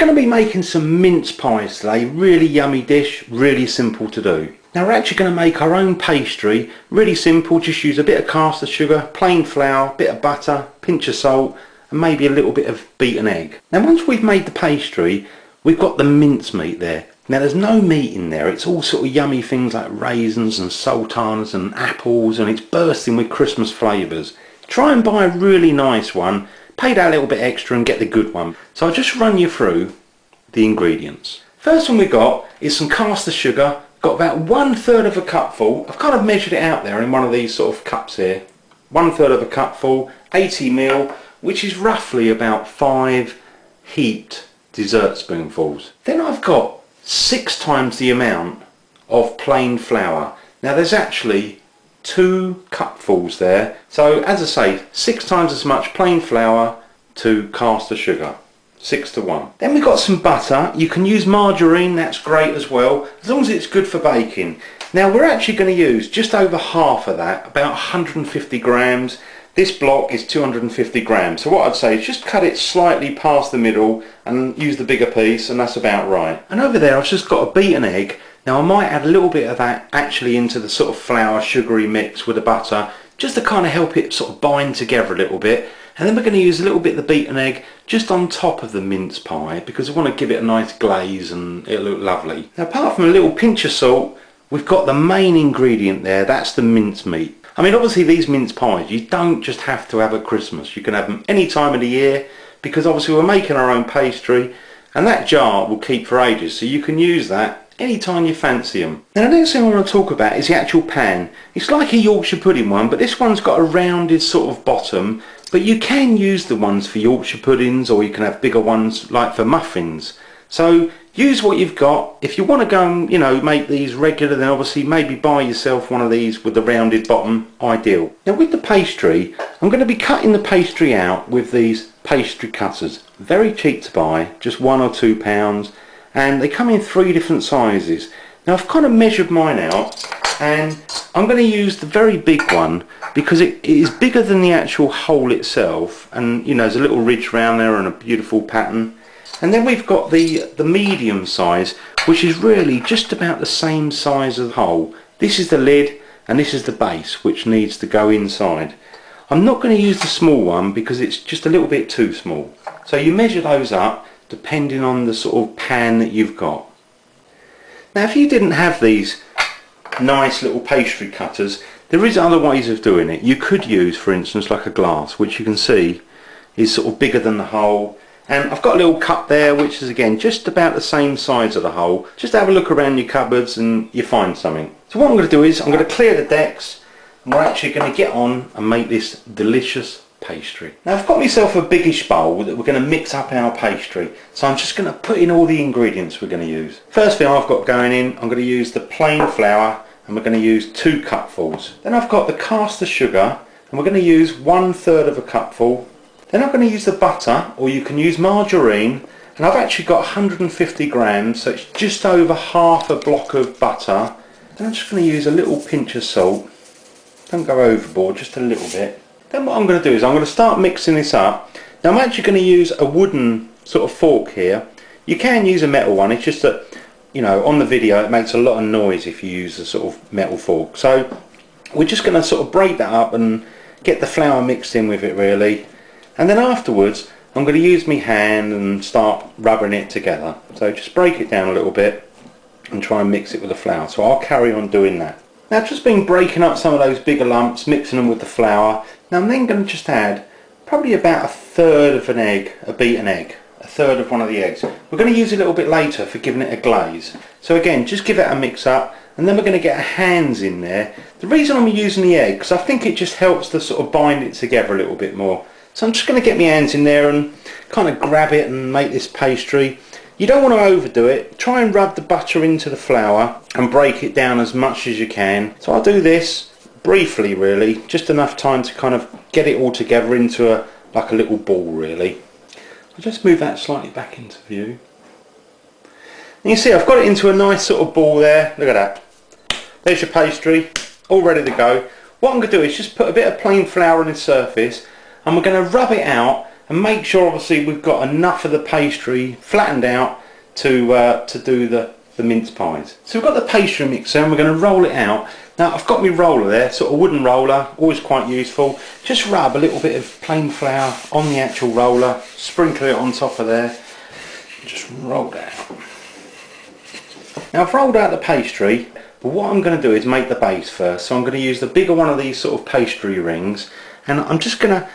Going to be making some mince pies today, really yummy dish, really simple to do. Now we're actually going to make our own pastry, really simple, just use a bit of caster sugar, plain flour, bit of butter, pinch of salt and maybe a little bit of beaten egg. Now once we've made the pastry, we've got the mince meat there. Now there's no meat in there, it's all sort of yummy things like raisins and sultanas and apples and it's bursting with Christmas flavours. Try and buy a really nice one, pay that little bit extra and get the good one. So I'll just run you through the ingredients. First one we got is some caster sugar, got about one third of a cupful. I've kind of measured it out there in one of these sort of cups here. One third of a cupful, 80 ml, which is roughly about five heaped dessert spoonfuls. Then I've got six times the amount of plain flour. Now there's actually two cupfuls there. So as I say, six times as much plain flour to caster sugar. 6 to 1. Then we've got some butter. You can use margarine, that's great as well, as long as it's good for baking. Now we're actually going to use just over half of that, about 150 grams. This block is 250 grams. So what I'd say is just cut it slightly past the middle and use the bigger piece and that's about right. And over there I've just got a beaten egg. Now I might add a little bit of that actually into the sort of flour sugary mix with the butter just to kind of help it sort of bind together a little bit and then we're going to use a little bit of the beaten egg just on top of the mince pie because we want to give it a nice glaze and it'll look lovely. Now apart from a little pinch of salt, we've got the main ingredient there, that's the mince meat. I mean obviously these mince pies, you don't just have to have at Christmas, you can have them any time of the year because obviously we're making our own pastry and that jar will keep for ages so you can use that anytime you fancy them. Now the next thing I want to talk about is the actual pan. It's like a Yorkshire pudding one but this one's got a rounded sort of bottom but you can use the ones for Yorkshire puddings or you can have bigger ones like for muffins. So use what you've got. If you want to go and, you know, make these regular, then obviously maybe buy yourself one of these with the rounded bottom, ideal. Now with the pastry, I'm going to be cutting the pastry out with these pastry cutters. Very cheap to buy, just one or two pounds. And they come in three different sizes. Now I've kind of measured mine out and I'm going to use the very big one because it is bigger than the actual hole itself and you know there's a little ridge around there and a beautiful pattern. And then we've got the the medium size which is really just about the same size as the hole. This is the lid and this is the base which needs to go inside. I'm not going to use the small one because it's just a little bit too small. So you measure those up depending on the sort of pan that you've got now if you didn't have these nice little pastry cutters there is other ways of doing it. You could use, for instance, like a glass, which you can see is sort of bigger than the hole. And I've got a little cup there, which is again just about the same size of the hole. Just have a look around your cupboards and you find something. So what I'm going to do is I'm going to clear the decks and we're actually going to get on and make this delicious pastry. Now I've got myself a biggish bowl that we're going to mix up our pastry. So I'm just going to put in all the ingredients we're going to use. First thing I've got going in, I'm going to use the plain flour and we're going to use two cupfuls. Then I've got the caster sugar and we're going to use one third of a cupful. Then I'm going to use the butter or you can use margarine and I've actually got 150 grams so it's just over half a block of butter. Then I'm just going to use a little pinch of salt. Don't go overboard, just a little bit. Then what I'm going to do is I'm going to start mixing this up. Now I'm actually going to use a wooden sort of fork here. You can use a metal one, it's just that you know on the video it makes a lot of noise if you use a sort of metal fork. So we're just going to sort of break that up and get the flour mixed in with it really. And then afterwards I'm going to use my hand and start rubbing it together. So just break it down a little bit and try and mix it with the flour. So I'll carry on doing that now I've just been breaking up some of those bigger lumps mixing them with the flour now I'm then going to just add probably about a third of an egg a beaten egg a third of one of the eggs. We're going to use a little bit later for giving it a glaze. So again, just give it a mix up and then we're going to get our hands in there. The reason I'm using the egg, because I think it just helps to sort of bind it together a little bit more. So I'm just going to get my hands in there and kind of grab it and make this pastry. You don't want to overdo it. Try and rub the butter into the flour and break it down as much as you can. So I'll do this briefly really, just enough time to kind of get it all together into a like a little ball really. I'll just move that slightly back into view. And you see I've got it into a nice sort of ball there. Look at that. There's your pastry, all ready to go. What I'm going to do is just put a bit of plain flour on the surface and we're going to rub it out and make sure obviously we've got enough of the pastry flattened out to uh, to do the, the mince pies. So we've got the pastry mixer and we're going to roll it out. Now I've got my roller there, sort of wooden roller, always quite useful. Just rub a little bit of plain flour on the actual roller, sprinkle it on top of there, just roll that out. Now I've rolled out the pastry, but what I'm going to do is make the base first. So I'm going to use the bigger one of these sort of pastry rings, and I'm just going to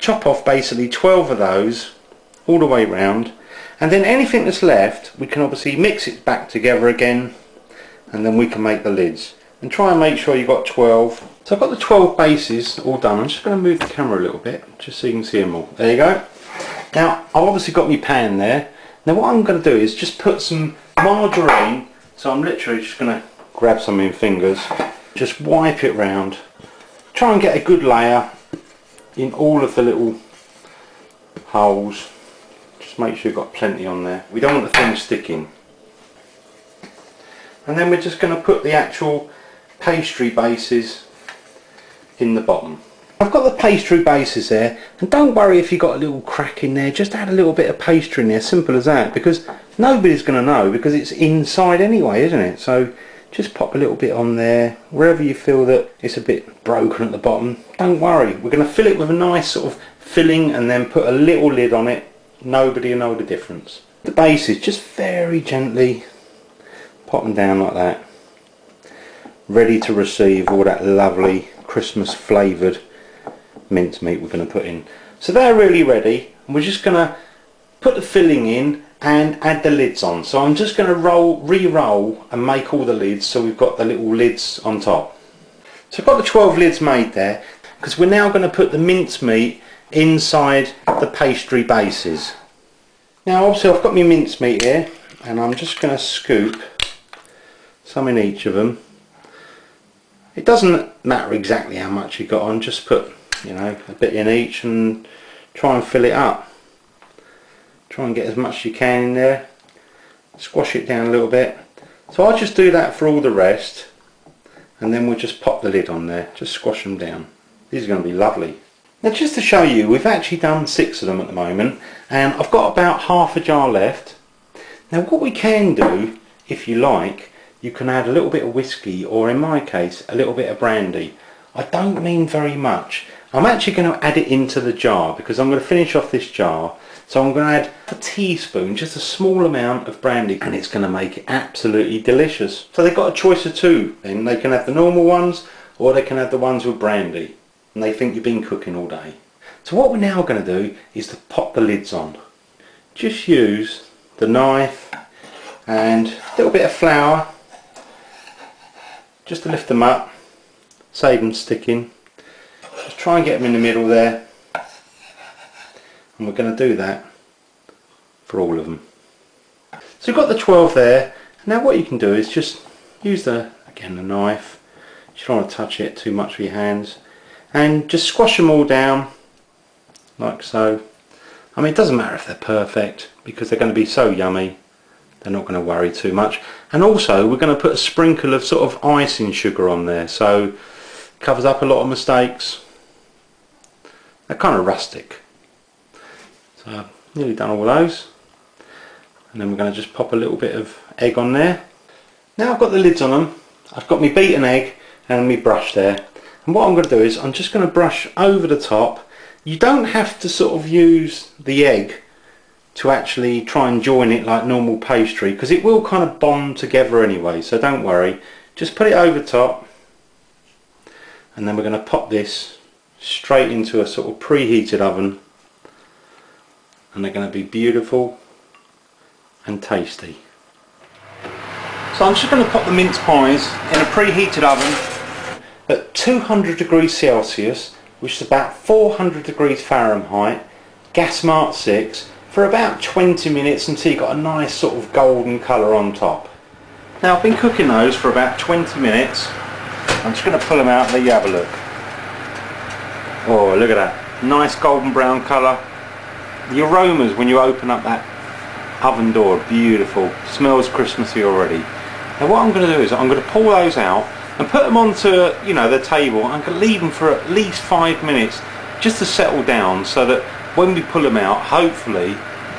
chop off basically 12 of those all the way round and then anything that's left we can obviously mix it back together again and then we can make the lids. And try and make sure you've got 12 so I've got the 12 bases all done. I'm just going to move the camera a little bit just so you can see them all. There you go. Now I've obviously got my pan there. Now what I'm going to do is just put some margarine so I'm literally just going to grab some in fingers just wipe it round. Try and get a good layer in all of the little holes. Just make sure you've got plenty on there. We don't want the thing sticking. And then we're just going to put the actual pastry bases in the bottom. I've got the pastry bases there and don't worry if you've got a little crack in there. Just add a little bit of pastry in there. Simple as that because nobody's going to know because it's inside anyway isn't it? So just pop a little bit on there. Wherever you feel that it's a bit broken at the bottom don't worry. We're going to fill it with a nice sort of filling and then put a little lid on it. Nobody will know the difference. The base is just very gently pop them down like that. Ready to receive all that lovely Christmas flavoured mincemeat we're going to put in. So they're really ready. And we're just going to put the filling in and add the lids on. So I'm just going to roll, re-roll and make all the lids so we've got the little lids on top. So I've got the 12 lids made there because we're now going to put the mincemeat inside the pastry bases. Now obviously I've got my mincemeat here and I'm just going to scoop some in each of them. It doesn't matter exactly how much you got on, just put you know a bit in each and try and fill it up try and get as much as you can in there. Squash it down a little bit. So I'll just do that for all the rest and then we'll just pop the lid on there. Just squash them down. These are going to be lovely. Now just to show you we've actually done six of them at the moment and I've got about half a jar left. Now what we can do if you like you can add a little bit of whiskey or in my case a little bit of brandy. I don't mean very much. I'm actually going to add it into the jar because I'm going to finish off this jar so I'm going to add a teaspoon, just a small amount of brandy and it's going to make it absolutely delicious. So they've got a choice of two then. They can have the normal ones or they can have the ones with brandy and they think you've been cooking all day. So what we're now going to do is to pop the lids on. Just use the knife and a little bit of flour just to lift them up, save them sticking. Just try and get them in the middle there and we're going to do that for all of them. So you've got the 12 there. Now what you can do is just use the, again the knife, you don't want to touch it too much with your hands, and just squash them all down like so. I mean it doesn't matter if they're perfect because they're going to be so yummy they're not going to worry too much and also we're going to put a sprinkle of sort of icing sugar on there so covers up a lot of mistakes they're kind of rustic so I've nearly done all those. And then we're going to just pop a little bit of egg on there. Now I've got the lids on them. I've got my beaten egg and my brush there. And what I'm going to do is I'm just going to brush over the top. You don't have to sort of use the egg to actually try and join it like normal pastry because it will kind of bond together anyway so don't worry just put it over top and then we're going to pop this straight into a sort of preheated oven and they're going to be beautiful and tasty. So I'm just going to pop the mince pies in a preheated oven at 200 degrees Celsius which is about 400 degrees Fahrenheit gas mark 6 for about 20 minutes until you've got a nice sort of golden colour on top. Now I've been cooking those for about 20 minutes I'm just going to pull them out and let you have a look. Oh look at that nice golden brown colour the aromas when you open up that oven door beautiful smells Christmassy already now what I'm going to do is I'm going to pull those out and put them onto you know the table I'm going to leave them for at least five minutes just to settle down so that when we pull them out, hopefully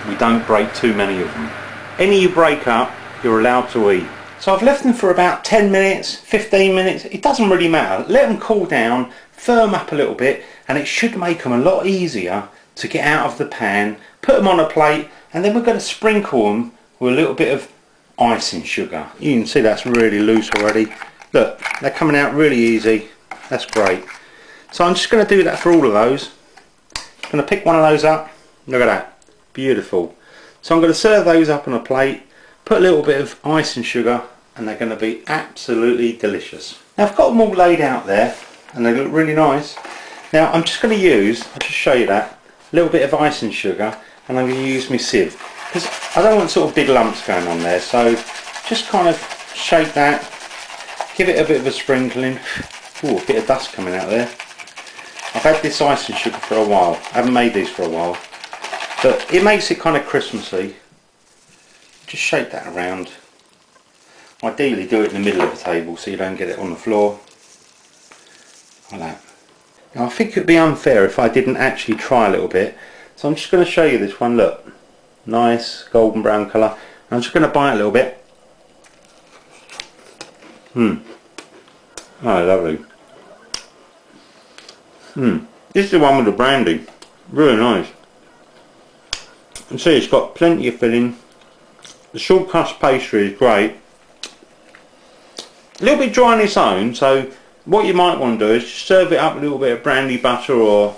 we don't break too many of them. Any you break up, you're allowed to eat. So I've left them for about 10 minutes, 15 minutes, it doesn't really matter. Let them cool down, firm up a little bit, and it should make them a lot easier to get out of the pan, put them on a plate, and then we're going to sprinkle them with a little bit of icing sugar. You can see that's really loose already. Look, they're coming out really easy. That's great. So I'm just going to do that for all of those. I'm going to pick one of those up. Look at that. Beautiful. So I'm going to serve those up on a plate, put a little bit of icing sugar, and they're going to be absolutely delicious. Now I've got them all laid out there, and they look really nice. Now I'm just going to use, I'll just show you that, little bit of icing sugar, and I'm going to use my sieve. Because I don't want sort of big lumps going on there, so just kind of shake that, give it a bit of a sprinkling. Ooh, a bit of dust coming out there. I've had this icing sugar for a while. I haven't made these for a while. But it makes it kind of Christmassy. Just shake that around. Ideally do it in the middle of the table so you don't get it on the floor. I think it would be unfair if I didn't actually try a little bit. So I'm just going to show you this one. Look. Nice golden brown colour. I'm just going to bite a little bit. Hmm. Oh, lovely. Hmm. This is the one with the brandy. Really nice. And see it's got plenty of filling. The short crust pastry is great. A little bit dry on its own, so what you might want to do is just serve it up with a little bit of brandy butter or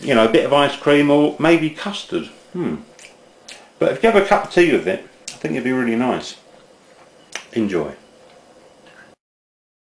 you know, a bit of ice cream or maybe custard. Hmm. But if you have a cup of tea with it, I think it'd be really nice. Enjoy.